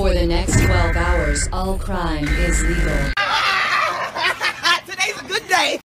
For the next 12 hours, all crime is legal. Today's a good day.